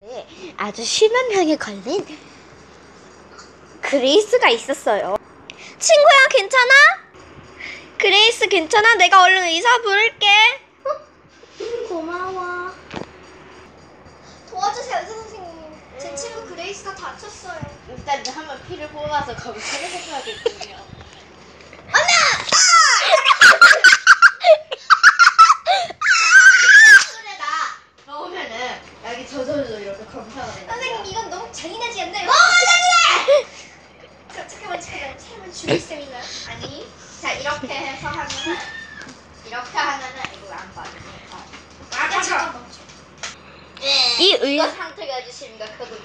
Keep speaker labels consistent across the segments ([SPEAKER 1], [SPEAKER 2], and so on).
[SPEAKER 1] 네, 아주 심한 병에 걸린 그레이스가 있었어요. 친구야, 괜찮아? 그레이스 괜찮아? 내가 얼른 의사 부를게. 고마워. 도와주세요, 의사 선생님. 제 친구 그레이스가 다쳤어요.
[SPEAKER 2] 일단 한번 피를 뽑아서 검사를 해봐야겠군요. 손에다 넣으면은 여기 저절로 이렇게 검사가 돼요.
[SPEAKER 1] 선생님, 이건 너무 잔인하지 않나요? 어, 잔인해! 자, 잠깐만, 잠깐만. 삶을 죽일 셈인가요?
[SPEAKER 2] 아니, 자 이렇게 해서 하면은 이렇게 하면은 이거 안 빠지니까.
[SPEAKER 1] 야, 잠깐만. 이이 의-
[SPEAKER 2] 이거 상태가 아주 심각하거든요.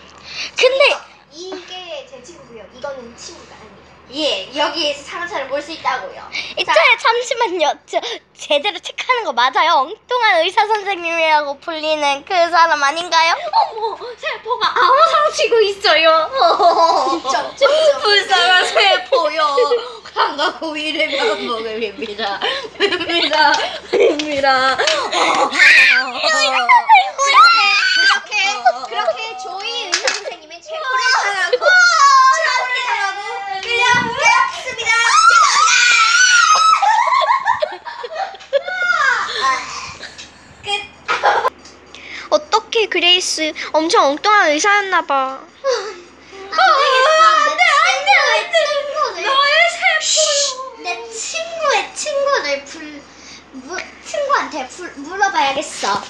[SPEAKER 1] 근데 이게 제 친구고요. 이거는 친구가 아니에요.
[SPEAKER 2] 예, 여기에서 상처를 볼 수 있다고요.
[SPEAKER 1] 있잖아요. 잠시만요. 저 제대로 체크하는 거 맞아요? 엉뚱한 의사 선생님이라고 불리는 그 사람 아닌가요? 어머, 세포가 아우성치고 있어요.
[SPEAKER 2] 진짜 진짜 불쌍한 세포요. 강과 고의를 반복입니다. 입니다. 입니다.
[SPEAKER 1] 그렇게 그렇게 조이 의사 선생님은 체포를 당하고 체포를 당하고 끌려 끌려갔습니다. 어떻게 그레이스 엄청 엉뚱한 의사였나 봐.
[SPEAKER 2] 안돼 안돼 친구들
[SPEAKER 1] 너의 세포요.
[SPEAKER 2] 내 친구의 친구를 불 무, 친구한테 불, 물어봐야겠어.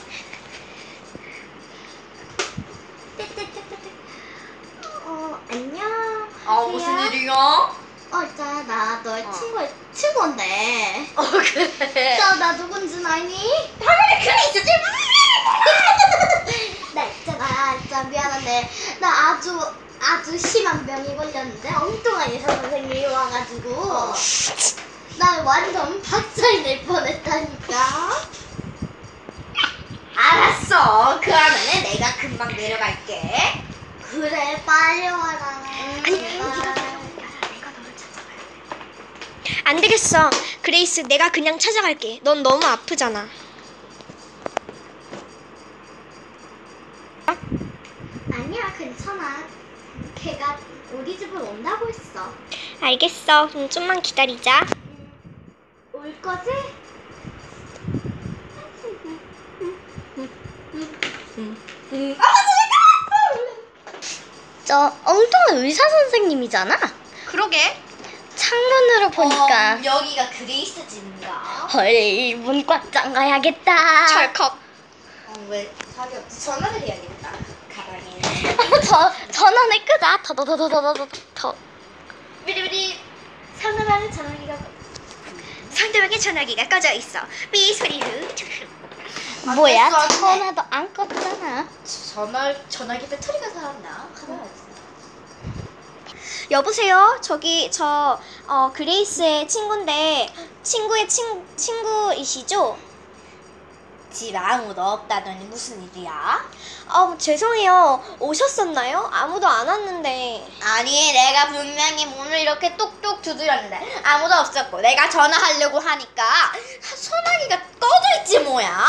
[SPEAKER 1] 어 안녕.
[SPEAKER 2] 아 무슨 일이야?
[SPEAKER 3] 어, 있잖아, 너의
[SPEAKER 2] 어.
[SPEAKER 3] 친구의 친구인데.
[SPEAKER 2] 어 그래.
[SPEAKER 3] 너나 누군지 아니?
[SPEAKER 2] 당연히 그레이스지.
[SPEAKER 3] 진짜 미안한데, 나 아주 아주 심한 병이 걸렸는데 엉뚱한 의사 선생님이 와가지고
[SPEAKER 2] 어.
[SPEAKER 3] 나 완전 박살이 낼 뻔했다니까.
[SPEAKER 2] 알았어. 그러면은 내가 금방 내려갈게.
[SPEAKER 3] 그래, 빨리 와라. 제발.
[SPEAKER 1] 안 되겠어. 그레이스, 내가 그냥 찾아갈게. 넌 너무 아프잖아.
[SPEAKER 3] 아니야, 괜찮아. 걔가 우리 집을 온다고 했어.
[SPEAKER 1] 알겠어. 그럼 좀만 기다리자.
[SPEAKER 3] 올 거지? 저 엉뚱한 의사 선생님이잖아.
[SPEAKER 1] 그러게.
[SPEAKER 3] 창문으로 보니까
[SPEAKER 2] 어, 여기가 그레이스 집인가?
[SPEAKER 3] 헐 문꽉 잠가야겠다.
[SPEAKER 1] 철컥.
[SPEAKER 2] 어, 왜 없지? 전화를 해야겠다. 가방에.
[SPEAKER 3] 저 전원을 끄자. 더더더더더더 더.
[SPEAKER 2] 비리비리.
[SPEAKER 1] 상대방의 전화기가 상대방의 전화기가 꺼져 있어. 삐 소리로.
[SPEAKER 3] 뭐야?
[SPEAKER 2] 안 됐어.
[SPEAKER 3] 전화도 안 껐잖아.
[SPEAKER 2] 전화 전화기 배터리가 닳았나? 가봐야지.
[SPEAKER 1] 여보세요. 저기 저 어, 그레이스의 친구인데 친구의 친 친구이시죠?
[SPEAKER 2] 집 아무도 없다더니 무슨 일이야?
[SPEAKER 1] 어 죄송해요. 오셨었나요? 아무도 안 왔는데.
[SPEAKER 2] 아니 내가 분명히 문을 이렇게 똑똑 두드렸는데 아무도 없었고 내가 전화하려고 하니까 전화기가 꺼져 있지 뭐야?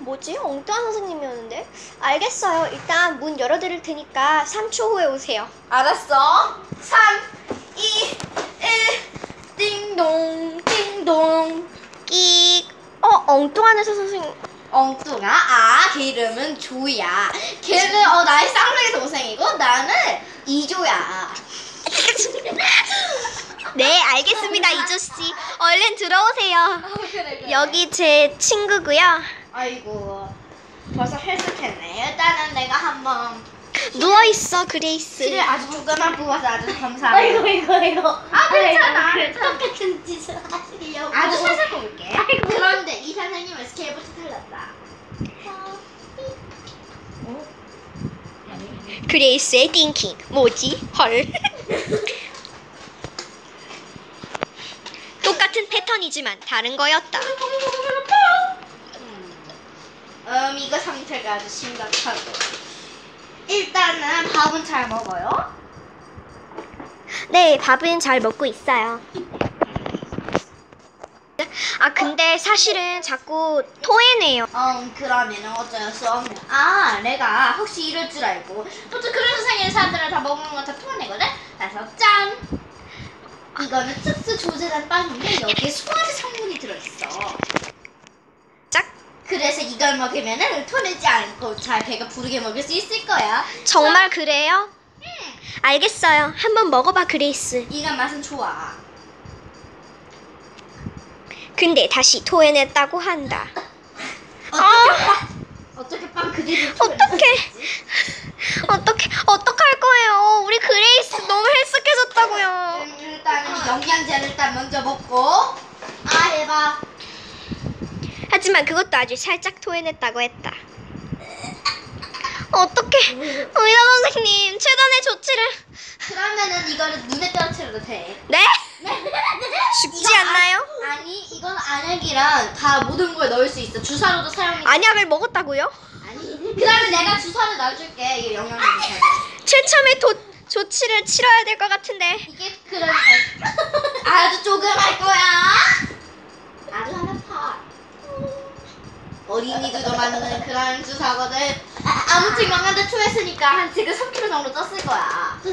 [SPEAKER 1] 뭐지? 엉뚱한 선생님이었는데? 알겠어요. 일단 문 열어드릴 테니까 3초 후에 오세요.
[SPEAKER 2] 알았어. 3, 2, 1 띵동 띵동
[SPEAKER 1] 끼익. 어, 엉뚱한 의사 선생님.
[SPEAKER 2] 엉뚱아 아, 걔 이름은 조이야. 걔는 어 나의 쌍둥이 동생이고 나는 이조야.
[SPEAKER 1] 네, 알겠습니다, 이조 씨. 얼른 들어오세요. 여기 제 친구고요.
[SPEAKER 2] 아이고 벌써 헬쓱했네. 일단은 내가 한번
[SPEAKER 1] 누워있어, 그레이스.
[SPEAKER 2] 실을 아주 조금만 뽑아서 아주 검사해.
[SPEAKER 3] 이거 이거.
[SPEAKER 2] 아 괜찮아.
[SPEAKER 3] 똑같은 짓을 하시려고.
[SPEAKER 2] 아주 살살 뽑을게. 그런데 이 선생님은 스케일부터 틀렸다.
[SPEAKER 1] 그레이스의 띵킹. 뭐지? 헐. 똑같은 패턴이지만 다른 거였다.
[SPEAKER 2] 음, 이거 상태가 아주 심각하고. 밥은 잘 먹어요.
[SPEAKER 1] 네, 밥은 잘 먹고 있어요. 아 근데 사실은 자꾸 토해내요.
[SPEAKER 2] 어, 그러면은 어쩔 수 없네. 아, 내가 혹시 이럴 줄 알고. 보통 그런 세상에 사람들은 다 먹는 거 다 토해내거든? 그래서 짠! 이거는 특수 조제된 빵인데 여기에 소화제 성분이 들어있어.
[SPEAKER 1] 짝.
[SPEAKER 2] 그래서 이걸 먹으면은 토해내지 않고 잘 배가 부르게 먹을 수 있을 거야.
[SPEAKER 1] 정말 그래요? 알겠어요. 한번 먹어봐 그레이스.
[SPEAKER 2] 이건 맛은 좋아.
[SPEAKER 1] 근데 다시 토해냈다고 한다.
[SPEAKER 2] 어떻게 빵? 어떻게 빵 그대로
[SPEAKER 1] 어떡해. 어떻게 어떡할 거예요? 우리 그레이스 너무 헬쓱해졌다고요.
[SPEAKER 2] 음, 일단은 영양제를 일단 먼저 먹고 아 해봐.
[SPEAKER 1] 하지만 그것도 아주 살짝 토해냈다고 했다. 어떻게 의사 선생님 특단의 조치를
[SPEAKER 2] 그러면은 이거를 눈에 떨어뜨려도 돼.
[SPEAKER 1] 네? 죽지 않나요?
[SPEAKER 2] 아니 이건 안약이랑 다 모든 걸 넣을 수 있어. 주사로도 사용해.
[SPEAKER 1] 안약을 먹었다고요?
[SPEAKER 2] 아니. 그다음에 내가 주사를 놔줄게. 이거 영양제 주사.
[SPEAKER 1] 최첨의 도, 조치를 치러야 될 것 같은데.
[SPEAKER 2] 이게 그런 아주 조금 할 거야. 아주 하나 파. 어린이들도 맞는 그런 주사거든. 아, 아무튼 영양제 투했으니까 한 지금 3kg 정도 쪘을 거야.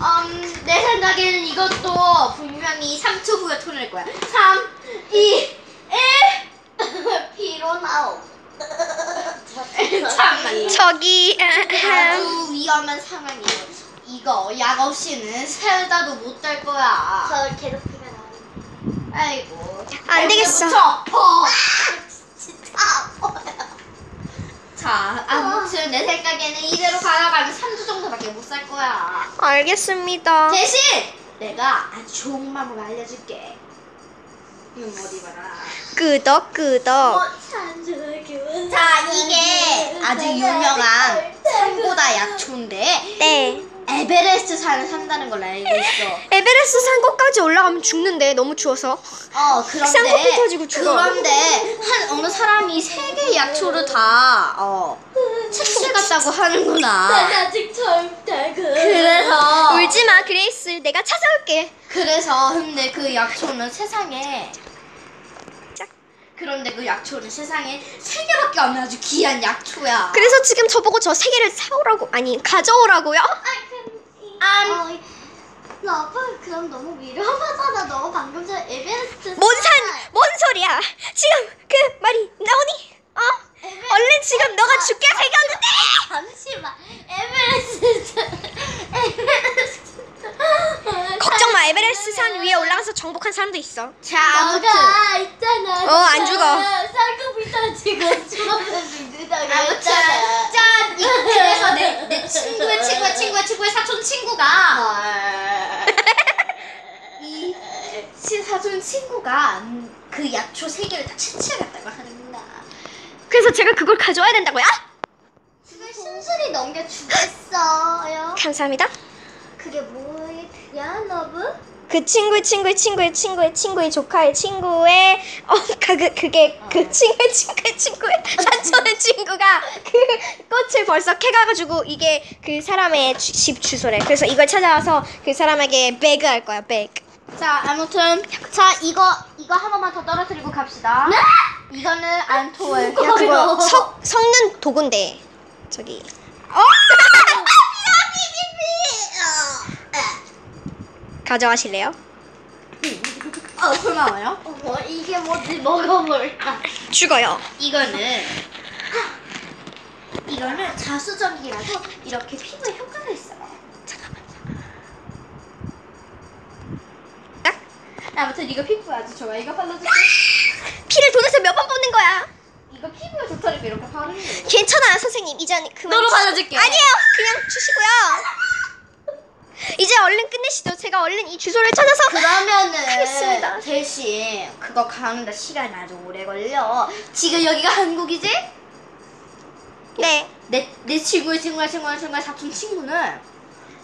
[SPEAKER 2] 음, 내 생각에는 이것도 분명히 3초 후에 토낼 거야. 3, 2, 1.
[SPEAKER 3] 피로 나오.
[SPEAKER 2] 잠깐만요.
[SPEAKER 1] 저기
[SPEAKER 2] 아주 위험한 상황이에요. 이거 약 없이는 살다도 못 될 거야.
[SPEAKER 3] 저 괴롭히면 안 돼.
[SPEAKER 2] 아이고.
[SPEAKER 1] 안 되겠어.
[SPEAKER 2] 여기부터 퍼.
[SPEAKER 3] 진짜 아파요.
[SPEAKER 2] 자, 아무튼 내 생각에는 이대로 가다가면 3주 정도밖에 못 살 거야.
[SPEAKER 1] 알겠습니다.
[SPEAKER 2] 대신 내가 아주 좋은 방법 알려줄게. 이거 어디 봐라.
[SPEAKER 1] 끄덕 끄덕.
[SPEAKER 3] 찬조교.
[SPEAKER 2] 자, 이게 아주 유명한 산보다 약초인데
[SPEAKER 1] 네.
[SPEAKER 2] 에베레스트 산을 산다는 걸로 알고 있어.
[SPEAKER 1] 에베레스트 산 곳까지 올라가면 죽는데 너무 추워서.
[SPEAKER 2] 어, 그런데
[SPEAKER 1] 터지고 죽어.
[SPEAKER 2] 그런데 한 어느 사람이 세 개의 약초를 다 어, 채취해갔다고 하는구나.
[SPEAKER 3] 아직 젊다고.
[SPEAKER 2] 그래서
[SPEAKER 1] 울지 마 그레이스. 내가 찾아올게.
[SPEAKER 2] 그래서 근데 그 약초는 세상에
[SPEAKER 1] 짝.
[SPEAKER 2] 그런데 그 약초는 세상에 세 개밖에 없는 아주 귀한 약초야.
[SPEAKER 1] 그래서 지금 저보고 저 세 개를 사오라고 아니 가져오라고요?
[SPEAKER 2] 안
[SPEAKER 3] 어, 러브 그럼 너무 위험하잖아. 너 방금 전 에베레스트.
[SPEAKER 1] 뭔산뭔 소리야? 지금 그 말이 나오니? 어? 얼른 지금 너가 죽게 생겼는데.
[SPEAKER 3] 잠시만. 에베레스트. 에베레스트.
[SPEAKER 1] 걱정 마 에베레스트 산 위에 올라가서 정복한 사람도 있어.
[SPEAKER 2] 자, 아무튼
[SPEAKER 3] 있잖아.
[SPEAKER 1] 어, 안 죽어.
[SPEAKER 3] 쌍꺼풀 죽는다고
[SPEAKER 2] 아무튼
[SPEAKER 3] 했잖아.
[SPEAKER 2] 짠! 이- 그래서 내, 내 친구의 친구의 친구의 친구의 사촌 친구가 이 친 사촌 친구가 음, 그 약초 세 개를 다 채취해갔다고 하는구나.
[SPEAKER 1] 그래서 제가 그걸 가져와야 된다고요?
[SPEAKER 3] 그걸 순순히 넘겨 주겠어요.
[SPEAKER 1] 감사합니다.
[SPEAKER 3] 그게 뭐 야, 러브?
[SPEAKER 1] 그 친구의 친구의 친구의 친구의 친구의 조카의 친구의 어 그, 그게 그 친구의 친구의 친구의 사촌의 친구가 그 꽃을 벌써 캐가가지고 이게 그 사람의 주- 집 주소래. 그래서 이걸 찾아와서 그 사람에게 배그 할 거야 배그.
[SPEAKER 2] 자, 아무튼 자 이거 이거 한 번만 더 떨어뜨리고 갑시다.
[SPEAKER 3] 네?
[SPEAKER 2] 이거는 안 토해.
[SPEAKER 1] 야 그거 석 섞는 도구인데 저기 가져가실래요?
[SPEAKER 2] 어, 고마워요.
[SPEAKER 3] 어머, 이게 뭐지? 먹어볼까?
[SPEAKER 1] 죽어요.
[SPEAKER 2] 이거는 이거는 자수정기라고 이렇게 피부에 효과가 있어요.
[SPEAKER 1] 딱
[SPEAKER 2] 아무튼 이거 피부에 아주 좋아. 이거 발라줄게.
[SPEAKER 1] 피를 도대체 몇 번 뽑는 거야?
[SPEAKER 2] 이거 피부에 좋다니까 이렇게 바르는 거예요.
[SPEAKER 1] 괜찮아요 선생님 이제 그만
[SPEAKER 2] 너로
[SPEAKER 1] 주-
[SPEAKER 2] 발라줄게.
[SPEAKER 1] 아니에요 그냥 주시고요 이제 얼른 끝내시죠 제가 얼른 이 주소를 찾아서
[SPEAKER 2] 그러면은
[SPEAKER 1] 하겠습니다.
[SPEAKER 2] 대신 그거 가는데 시간이 아주 오래 걸려. 지금 여기가 한국이지?
[SPEAKER 1] 네
[SPEAKER 2] 내, 내 친구의 친구의 친구의 친구의 사촌 친구는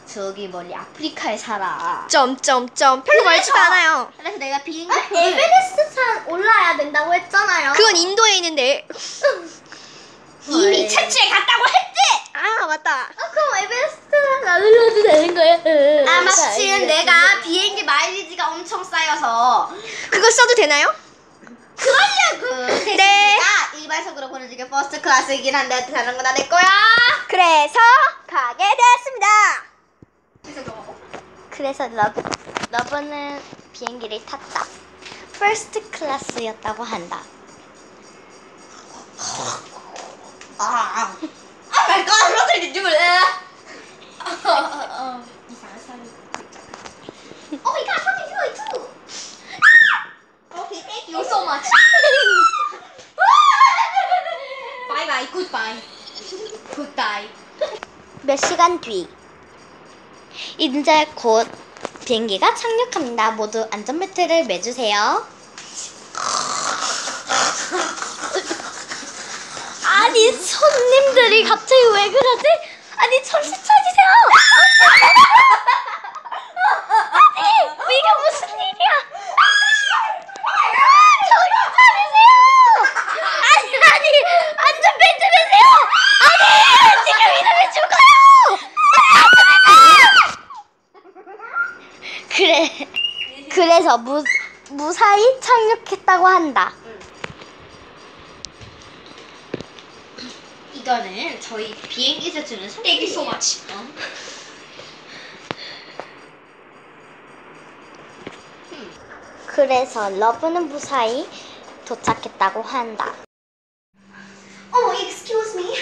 [SPEAKER 2] 저기 멀리 아프리카에 살아.
[SPEAKER 1] 점점점 별로 멀지도 않아요
[SPEAKER 2] 그래서 내가 비행기
[SPEAKER 3] 아, 에베레스트 산 올라야 된다고 했잖아요.
[SPEAKER 1] 그건 인도에 있는데
[SPEAKER 2] 이미
[SPEAKER 3] 헐.
[SPEAKER 2] 채취해 갔다고 했지.
[SPEAKER 1] 아 맞다
[SPEAKER 3] 아, 그럼 에베레스트 산 안 올라도 되는 거예요?
[SPEAKER 2] 아 마침 내가 비행기 마일리지가 엄청 쌓여 짜여서
[SPEAKER 3] 그거 써도 되나요?
[SPEAKER 2] 그러려고 대신
[SPEAKER 3] 네.
[SPEAKER 2] 내가 일반석으로 보내주게 퍼스트 클래스이긴 한데 다른 건 안 될 거야.
[SPEAKER 3] 그래서 가게 되었습니다. 그래서 러브, 러브는 비행기를 탔다. first class였다고 한다.
[SPEAKER 2] 아, 아, 말까 러들이 죽을래. 이상한 사람이. Oh my god, what did you do? Okay, thank you so much. bye bye, goodbye. Goodbye.
[SPEAKER 3] 몇 시간 뒤. 이제 곧 비행기가 착륙합니다. 모두 안전벨트를 매주세요. 아니 손님들이 갑자기 왜 그러지? 아니 정신 차리세요. 아니 이게 무슨 일이야? 정신 차리세요. 아니 아니 안전벨트 매세요. 아니 지금 이러면 죽어요. 그래 그래서 무 무사히 착륙했다고 한다.
[SPEAKER 2] 이거는 저희 비행기에서 주는 Thank you so much.
[SPEAKER 3] 그래서 러브는 무사히 도착했다고 한다.
[SPEAKER 1] Oh, excuse me.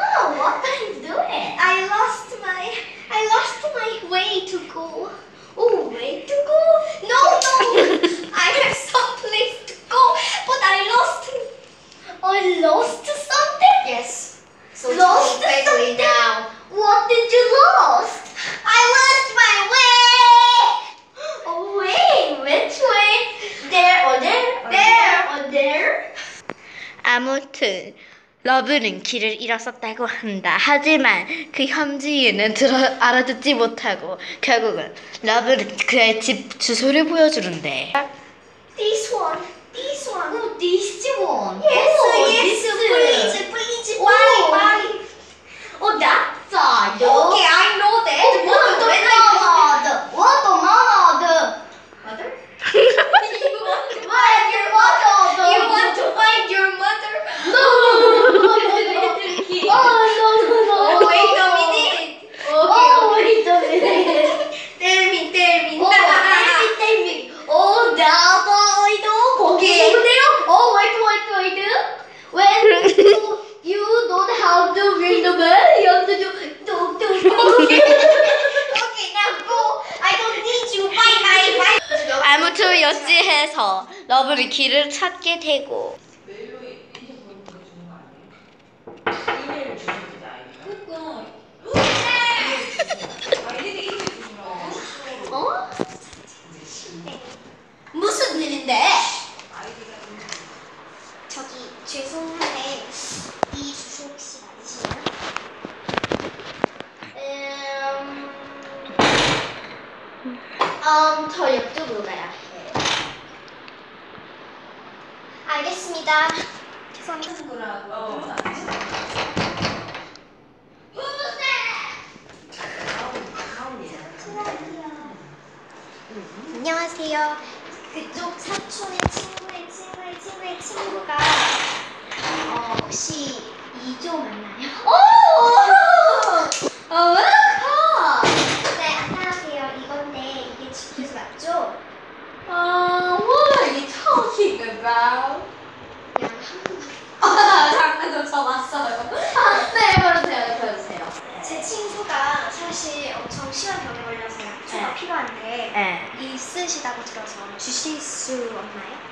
[SPEAKER 1] Oh, what are you doing? I lost my I lost my way to go. Oh, way to go? No, no. I have some place to go, but I lost. I lost something.
[SPEAKER 2] Yes. So
[SPEAKER 1] Lost
[SPEAKER 2] take me
[SPEAKER 1] something?
[SPEAKER 2] now.
[SPEAKER 1] What did you lost? I lost my way. Oh, way? Which way? There or there? There or there?
[SPEAKER 2] 아무튼 러브는 길을 잃었었다고 한다. 하지만 그 현지인은 들어 알아듣지 못하고 결국은 러브는 그의 집 주소를 보여주는데.
[SPEAKER 1] This one. This one.
[SPEAKER 2] Oh, this one.
[SPEAKER 1] Yes,
[SPEAKER 2] Oh,
[SPEAKER 1] yes,
[SPEAKER 2] this
[SPEAKER 1] please, please,
[SPEAKER 2] Oh.
[SPEAKER 1] why, why? Oh, that side.
[SPEAKER 2] Okay, I know that.
[SPEAKER 1] Oh, what the 음, 음, 저 옆쪽으로 가야 해요. 알겠습니다. 죄송합니다.
[SPEAKER 4] 어,
[SPEAKER 3] 안녕하세요.
[SPEAKER 1] 그쪽 사촌의 친구의 친구의 친구의 친구가 어, 혹시 이조 맞나요? 오! 어, welcome! 네, 안녕하세요. 이건데 이게 집 주소 맞죠?
[SPEAKER 4] 아, what are you 아.
[SPEAKER 1] 네.
[SPEAKER 3] 제 친구가 사실 엄청 심한 병에 걸려서 약초가
[SPEAKER 2] 네.
[SPEAKER 3] 필요한데
[SPEAKER 2] 예.
[SPEAKER 3] 있으시다고 들어서 주실 수 없나요?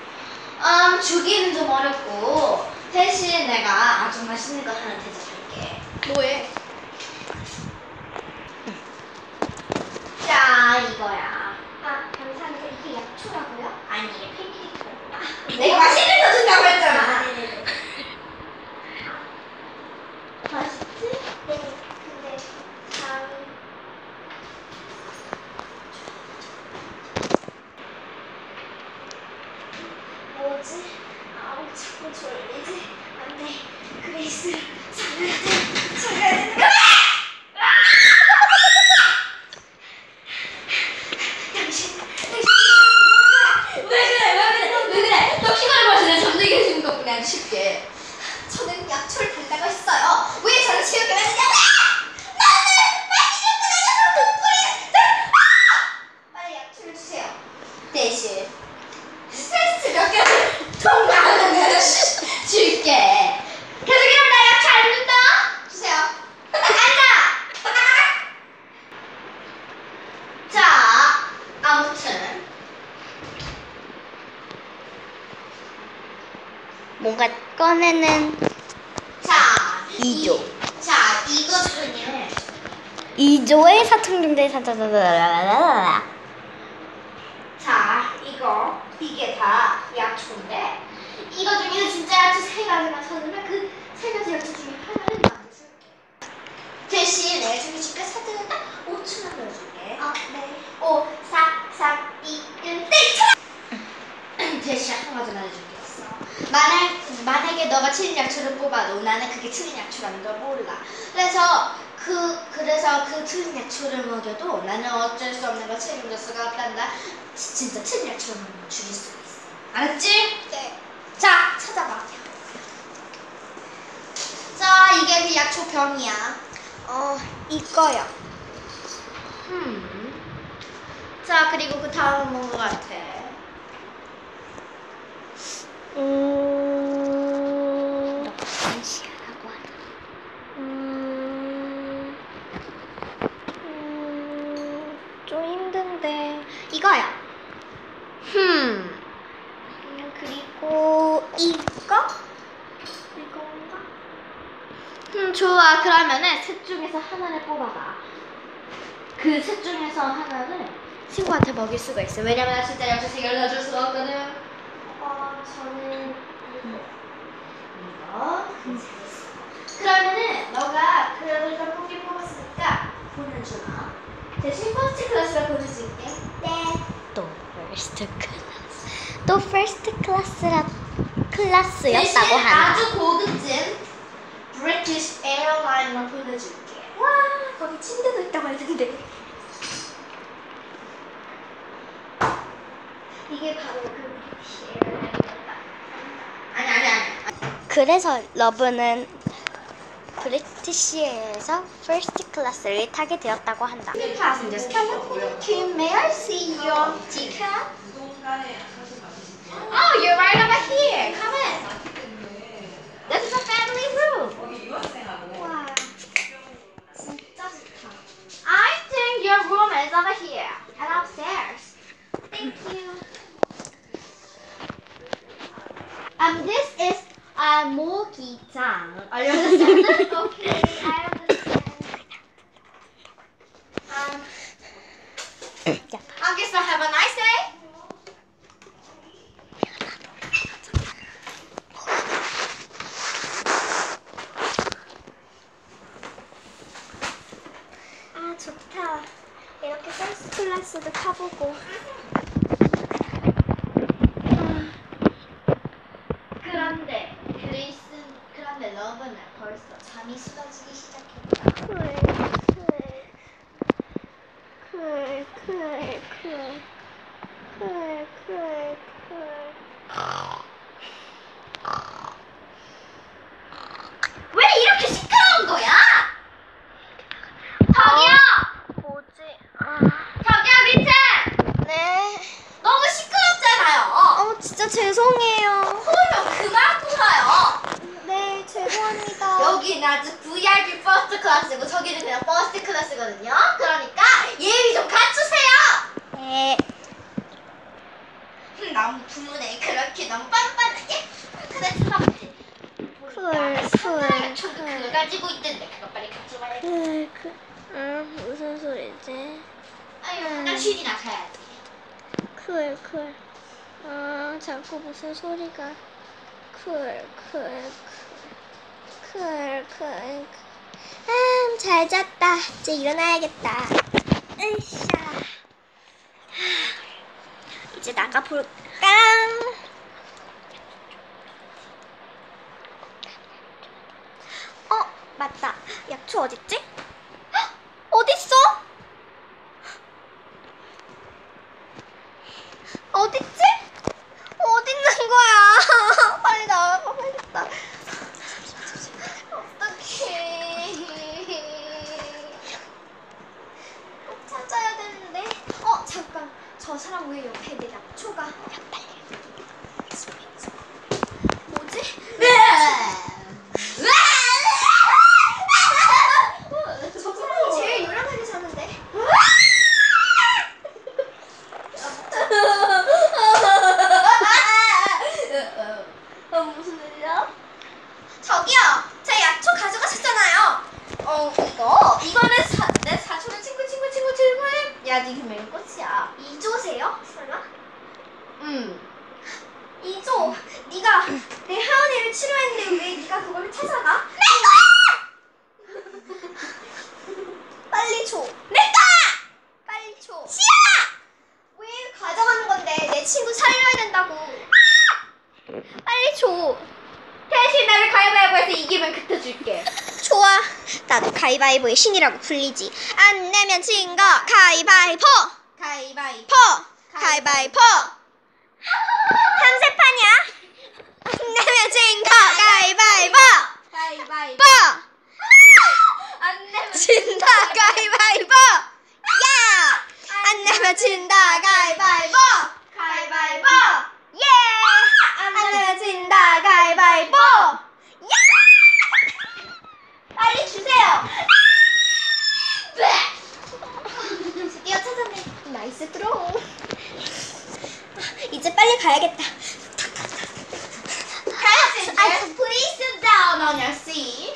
[SPEAKER 2] 음, 주기는 좀 어렵고 대신 내가 아주 맛있는 거 하나 대접할게.
[SPEAKER 3] 뭐해?
[SPEAKER 2] 자, 이거야.
[SPEAKER 1] 아, 감사합니다. 이게 약초라고요?
[SPEAKER 2] 아니, 이게 팬케이크야. 내가 맛있는 거 준다고 했잖아.
[SPEAKER 1] 네네네. 맛있지? 네. 근데 참 뭐지? 아우 자꾸 졸리지? 안돼. 그레이스 살려야 돼. 살려야 돼. 꺼내는
[SPEAKER 2] 자,
[SPEAKER 1] 2조.
[SPEAKER 2] 자, 이것은요.
[SPEAKER 1] 2조의 사탕종대 사자자자자자자.
[SPEAKER 2] 자, 이거 이게 다 약초인데 이거 중에서 진짜 약초 세 가지만 찾으면 그 세 가지 약초 중에 하나를 나한테 줄게. 대신 내가 준비줄게 사탕은 딱 5초만 넣어줄게.
[SPEAKER 3] 아, 네.
[SPEAKER 2] 5, 4, 3, 2, 1, 땡! 대신 한 가지만 해줄게. 만약, 만약에 너가 틀린 약초를 뽑아도 나는 그게 틀린 약초라는 걸 몰라. 그래서 그, 그래서 그 틀린 약초를 먹여도 나는 어쩔 수 없는 걸 책임질 수가 없단다. 지- 진짜 틀린 약초를 먹으면 죽일 수가 있어. 알았지?
[SPEAKER 3] 네.
[SPEAKER 2] 자, 찾아봐. 자, 이게 그 약초 병이야.
[SPEAKER 1] 어, 이거요.
[SPEAKER 2] 음. 자, 그리고 그 다음은 뭔것 같아?
[SPEAKER 1] 음. 시하라고 하나. 음. 음. 좀 힘든데.
[SPEAKER 2] 이거야.
[SPEAKER 1] 흠. 음, 그리고 이거? 이건가?
[SPEAKER 2] 음, 좋아. 그러면은 셋 중에서 하나를 뽑아봐. 그 셋 중에서 하나를 친구한테 먹일 수가 있어. 왜냐면 나 진짜 세 개를 넣어줄 수가 없거든.
[SPEAKER 3] 어, 저는
[SPEAKER 2] 이거 있어. 그러면은 너가 그래도 일단 뽑기 뽑았으니까 보내주나. 대신 first class를 보내줄게.
[SPEAKER 3] 네.
[SPEAKER 1] 또 first class. 또 first class라 class였다고 하나.
[SPEAKER 2] 아주 고급진 British Airline만 보내줄게.
[SPEAKER 3] 와, 거기 침대도 있다고 했는데.
[SPEAKER 2] 이게 바로 그. 아니 아니 아니.
[SPEAKER 1] 그래서 러브는 British에서 first class를 타게 되었다고 한다.
[SPEAKER 2] Passengers, can you thank you? May I see your ticket?
[SPEAKER 5] 운동간에 하지 마시고.
[SPEAKER 2] Oh, you're right over here. Come in.
[SPEAKER 5] 맞기 때문에
[SPEAKER 2] This is a family room.
[SPEAKER 5] 거
[SPEAKER 2] think your room is over here and upstairs. Thank you. Um, this is a Moki town. I understand. okay, I understand. Um, I guess I have a nice day. 저기는 그냥 first class거든요. 그러니까 예의 좀 갖추세요.
[SPEAKER 1] 네.
[SPEAKER 2] 흠, 너무 부문에 그렇게 너무 빤빤하게 그랬었지.
[SPEAKER 1] 쿨, 쿨,
[SPEAKER 2] 저도
[SPEAKER 1] 쿨.
[SPEAKER 2] 그거 가지고 있던데 그거 빨리 갖지 말고.
[SPEAKER 1] 그, 그, 음, 무슨 소리지?
[SPEAKER 2] 아유, 나 쉬니나 가야지.
[SPEAKER 1] 쿨, 쿨. 아, 자꾸 무슨 소리가. 쿨, 쿨, 쿨, 쿨, 쿨. 아, 잘 잤다. 이제 일어나야겠다. 으쌰. 이제 나가볼까? 어, 맞다. 약초 어딨지? 헉, 어딨어? 어딨지? 어디 있는 거야? 빨리 나와봐, 빨리다. 어떡해. 꼭 찾아야 되는데. 어, 잠깐. 저 사람 왜 옆에 내 약초가. 야, 빨리. 뭐지? 저 사람이 제일 요란하게 자는데.
[SPEAKER 2] 어, 무슨 일이야? 어 이거 이거는 사, 내 사촌의 친구 친구 친구 친구의 야지 김의 꽃이야.
[SPEAKER 3] 2조세요? 설마?
[SPEAKER 2] 음.
[SPEAKER 3] 2조. 네가 내 하은이를 치료했는데 왜 네가 그걸 찾아가? 빨리 줘.
[SPEAKER 1] 내가 빨리 줘.
[SPEAKER 3] 왜 가져가는 건데 내 친구 살려야 된다고.
[SPEAKER 1] 빨리 줘.
[SPEAKER 2] 대신 나를 가위바위보해서 이기면 그때 줄게.
[SPEAKER 1] 좋아. 나도 가위바위보의 신이라고 불리지. 안 내면 진 거 가위바위보.
[SPEAKER 2] 가위바위보.
[SPEAKER 1] 포. 가위바위보. 한세판이야. 안 내면 진 거 가위바위보.
[SPEAKER 2] 가위바위보.
[SPEAKER 1] 뽀.
[SPEAKER 2] 안 내면
[SPEAKER 1] 진다 가위바위보. 야. 안 내면 진다. 가위바위보. 예. 안 내면 진다 가위바위보. 야.
[SPEAKER 3] 빨리 주세요. 드디어 찾았네.
[SPEAKER 1] Nice draw. 이제 빨리 가야겠다.
[SPEAKER 2] Passengers, please sit down on your seat.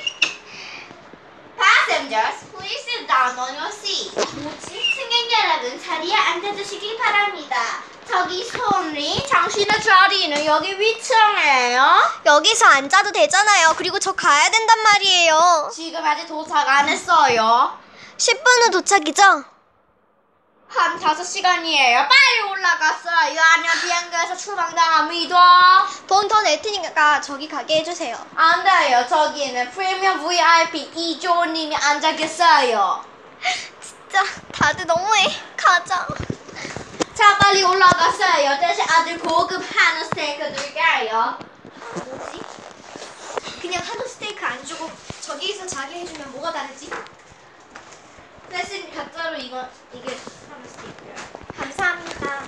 [SPEAKER 2] Passengers, please sit down on your seat. 승객 여러분 자리에 앉아주시기 바랍니다. 저기 손이 당신의 자리는 여기 위층이에요.
[SPEAKER 1] 여기서 앉아도 되잖아요. 그리고 저 가야 된단 말이에요.
[SPEAKER 2] 지금 아직 도착 안 했어요.
[SPEAKER 1] 10분 후 도착이죠?
[SPEAKER 2] 한 5시간이에요. 빨리 올라갔어요. 아니면 비행기에서
[SPEAKER 1] 더낼 테니까 저기 가게 해주세요.
[SPEAKER 2] 안 돼요. 저기는 프리미엄 VIP 이조님이 앉아 계세요.
[SPEAKER 1] 진짜 다들 너무해. 가자.
[SPEAKER 2] 자, 빨리 올라갔어요. 대신 아주 고급 한우 스테이크 드릴게요.
[SPEAKER 3] 뭐지? 그냥 한우 스테이크 안 주고 저기서 자기 해주면 뭐가 다르지?
[SPEAKER 2] 대신 가짜로 이거 이게 한우 스테이크야.
[SPEAKER 3] 감사합니다.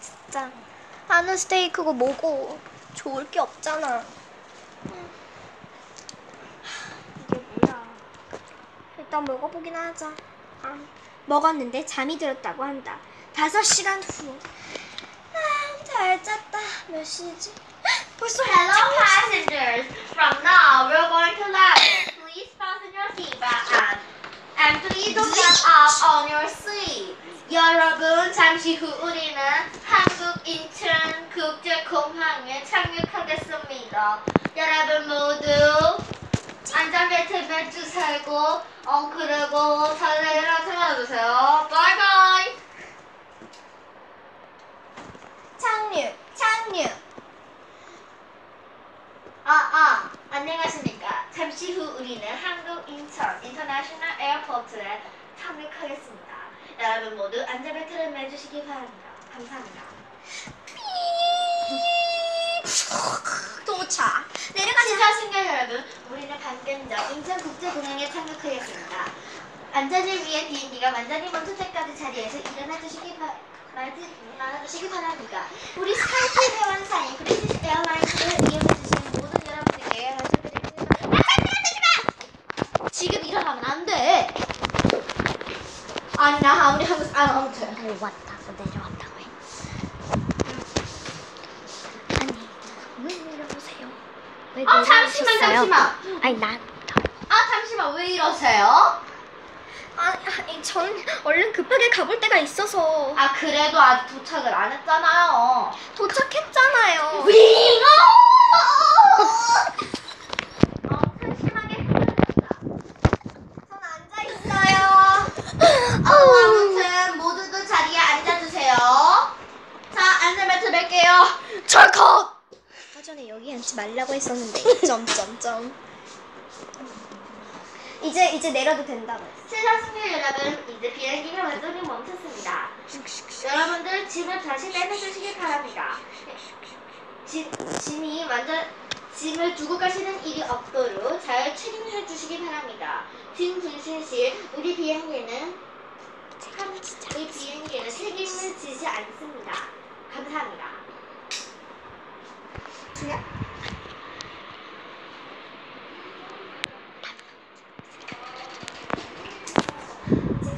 [SPEAKER 1] 진짜 한우 스테이크고 뭐고 좋을 게 없잖아. 이게 뭐야? 일단 먹어보긴 하자. 아, 먹었는데 잠이 들었다고 한다. 다섯 시간 후. 아, 잘 잤다. 몇 시지? 벌써
[SPEAKER 2] Hello passengers. From now we're going to land. Please fasten your seatbelt and and please don't get up on your seat. 여러분 잠시 후 우리는 한국 인천 국제공항에 착륙하겠습니다. 여러분 모두 안전벨트 매주시고 어 그리고 자리를 세워주세요. Bye bye.
[SPEAKER 1] 착륙, 착륙.
[SPEAKER 2] 아, 아, 안녕하십니까. 잠시 후 우리는 한국 인천 International Airport에 착륙하겠습니다. 여러분 모두 안전벨트를 매주시기 바랍니다. 감사합니다.
[SPEAKER 1] 도착. 내려가자.
[SPEAKER 2] 시사승객 여러분, 우리는 방금 전 인천국제공항에 착륙하였습니다. 안전을 위해 비행기가 완전히 멈출 때까지 자리에서 일어나 주시기 바, 말아주시기 바랍니다. 우리 스카이팀 회원사인 브리티시 에어라인스를 이용해 주시는 모든 여러분들께 감사드립니다. 아, 지금 일어나면 안 돼. 아니 나 아무리 한국 아 아무튼
[SPEAKER 1] 왔다고 내려왔다고 해. 아니, 왜 내려오세요?
[SPEAKER 2] 왜아 잠시만 잠시만
[SPEAKER 1] 아니, 나.
[SPEAKER 2] 아 잠시만 왜 이러세요?
[SPEAKER 1] 아, 아니, 전 얼른 급하게 가볼 데가 있어서
[SPEAKER 2] 아 그래도 아직 도착을 안 했잖아요.
[SPEAKER 1] 도착했잖아요.
[SPEAKER 2] 윙 어! 어, 한심하게 흘러냈다.
[SPEAKER 3] 전 앉아 있어요.
[SPEAKER 2] 어, 아무튼 모두들 자리에 앉아주세요. 자, 안전벨트 맬게요. 철컥!
[SPEAKER 1] 아까 앉지 말라고 했었는데. 점점점. 이제 이제 내려도 된다고.
[SPEAKER 2] 세상 승객 여러분, 이제 비행기가 완전히 멈췄습니다. 여러분들 짐을 다시 내려주시기 바랍니다. 짐, 짐이 완전 짐을 두고 가시는 일이 없도록 잘 책임져 주시기 바랍니다. 짐 분실 시 우리 비행기는 한, 우리 비행기에는 책임을 지지 않습니다. 감사합니다.
[SPEAKER 3] 이제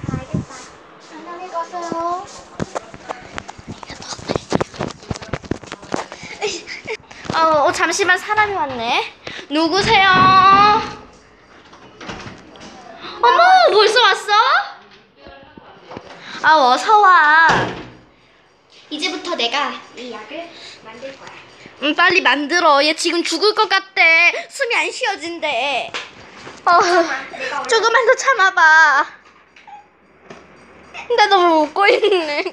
[SPEAKER 3] 가요. 안녕히 가세요.
[SPEAKER 2] 어, 어, 잠시만 사람이 왔네. 누구세요? 어머, 벌써 왔어? 아, 어서 와.
[SPEAKER 1] 이제부터 내가 이 약을 만들 거야.
[SPEAKER 2] 음, 빨리 만들어. 얘 지금 죽을 것 같대. 숨이 안 쉬어진대. 어, 조금만 더 참아봐. 나 너무 웃고 있네.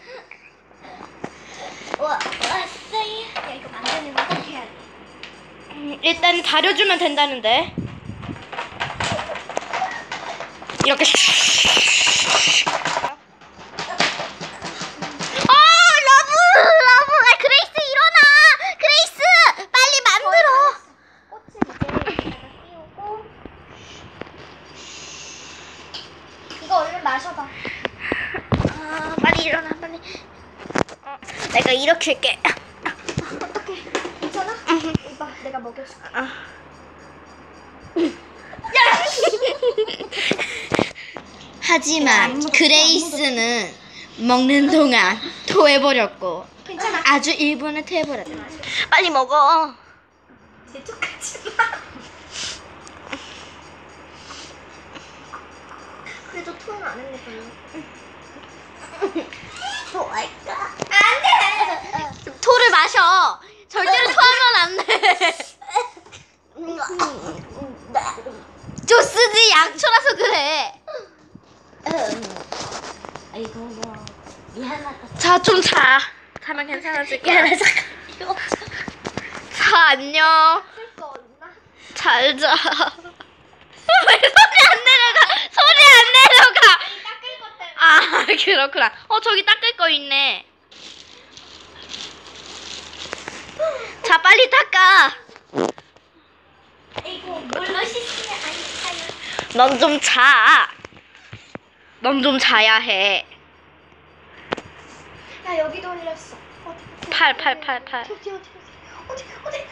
[SPEAKER 2] 음, 일단 다려주면 된다는데. 이렇게. 아, 러브, 러브. 아, 그레이스 일어나. 그레이스, 빨리 만들어.
[SPEAKER 3] 꽃을 이제 여기다가 띄우고 이거 얼른 마셔봐.
[SPEAKER 2] 아, 빨리 일어나, 빨리. 어, 내가 이렇게 할게.
[SPEAKER 3] 어떡해. 괜찮아? 이봐, 내가 먹여줄게.
[SPEAKER 2] 아. 하지만 그레이스는 먹는 동안 토해버렸고
[SPEAKER 3] 괜찮아.
[SPEAKER 2] 아주 일본에 토해버렸다. 빨리 먹어.
[SPEAKER 3] 재촉하지 마. 그래도 토는 안 했네, 별로. 좋아할까? 안 돼!
[SPEAKER 2] 토를 마셔. 절대로 토하면 안 돼. 조스지 약초라서 그래.
[SPEAKER 3] 아이고, 뭐. 미안하다.
[SPEAKER 2] 자, 좀 자. 자면 괜찮아질 거야. 자, 안녕. 잘 자. 왜 소리 안 내려가? 소리 안 내려가. 아, 그렇구나. 어, 저기 닦을 거 있네. 자, 빨리 닦아.
[SPEAKER 3] 이거 물로 씻으면 안 돼요.
[SPEAKER 2] 넌 좀 자. 넌 좀 자야 해.
[SPEAKER 3] 야, 여기도. 어디, 어디,
[SPEAKER 2] 팔, 팔, 팔, 팔.
[SPEAKER 3] 어디, 어디, 어디, 어디, 어디.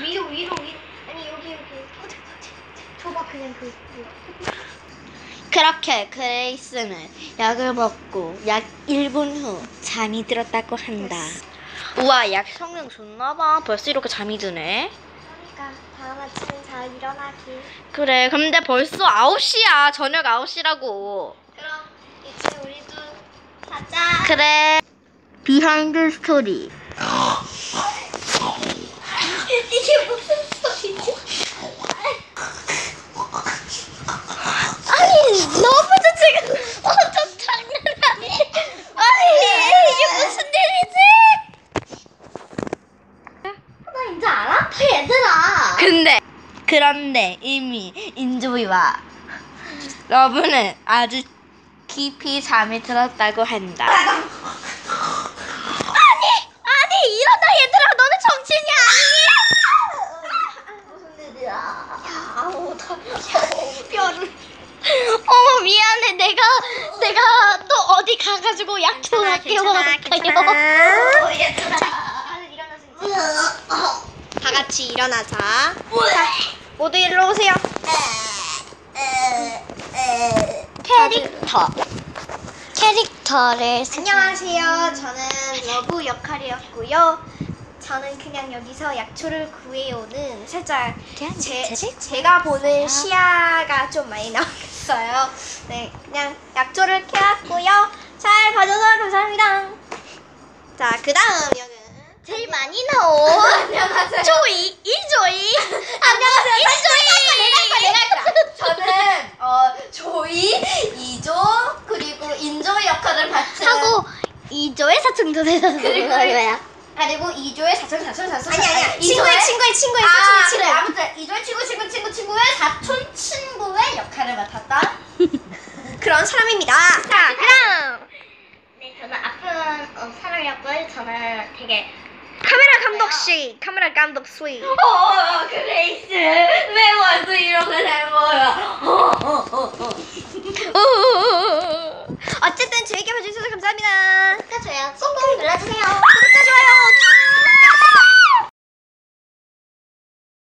[SPEAKER 3] 위로, 위로, 위로. 아니, 여기, 여기. 어디, 어디. 줘봐, 그냥 그. 그.
[SPEAKER 2] 그렇게 그레이스는 약을 먹고 약 1분 후 잠이 들었다고 한다. 우와, 약 성능 좋나봐. 벌써 이렇게 잠이 드네.
[SPEAKER 3] 그러니까 다음 아침엔 잘 일어나기.
[SPEAKER 2] 그래, 근데 벌써 9시야. 저녁 9시라고.
[SPEAKER 3] 그럼 이제 우리도 자자.
[SPEAKER 2] 그래. Behind story.
[SPEAKER 3] 이게 무슨 소리지?
[SPEAKER 2] 아니, 너부터 지금 어쩜 장난 아니야. 아니, 이게 무슨 일이지?
[SPEAKER 3] 나 이제 안 아파 얘들아.
[SPEAKER 2] 근데, 그런데 이미 인조이와 러브는 아주 깊이 잠이 들었다고 한다. 가가지고 약초 할게 먹을까요?
[SPEAKER 3] 어. 다
[SPEAKER 1] 같이 일어나자. 자, 모두 일로 오세요.
[SPEAKER 2] 캐릭터 캐릭터를
[SPEAKER 1] 안녕하세요. 저는 러브 역할이었고요. 저는 그냥 여기서 약초를 구해오는 살짝 제, 제가 보는 시야가 좀 많이 나왔어요. 네, 그냥 약초를 캐왔고요. 잘 봐줘서 감사합니다. 자, 그 다음 역은
[SPEAKER 2] 제일 많이 나오
[SPEAKER 1] 안녕하세요.
[SPEAKER 2] 조이 이조이
[SPEAKER 1] 안녕하세요.
[SPEAKER 2] 이조이
[SPEAKER 1] 내가 할까. 저는 어 조이, 이조 그리고 인조 역할을 맡은
[SPEAKER 2] 하고 이조의 사춘조대에서
[SPEAKER 1] 그리고
[SPEAKER 2] 거야
[SPEAKER 1] 그리고 이조의 사촌 사촌 사촌
[SPEAKER 3] 아니, 아니야. 친구의 친구의 친구의
[SPEAKER 1] 아,
[SPEAKER 3] 사촌의. 친구.
[SPEAKER 1] 아무튼 이조의 친구 친구 친구 친구의 사촌 친구의 역할을 맡았다.
[SPEAKER 3] 그런 사람입니다.
[SPEAKER 2] 자 그럼
[SPEAKER 3] 네, 저는 아픈 어, 사람이었고요. 저는 되게
[SPEAKER 2] 카메라 감독 씨 카메라 감독 스윗
[SPEAKER 1] 어, 그레이스 왜 와서 이런 걸 해보여?
[SPEAKER 3] 어쨌든 재밌게 봐주셔서 감사합니다. 구독해줘요. 꾹꾹 눌러주세요. 구독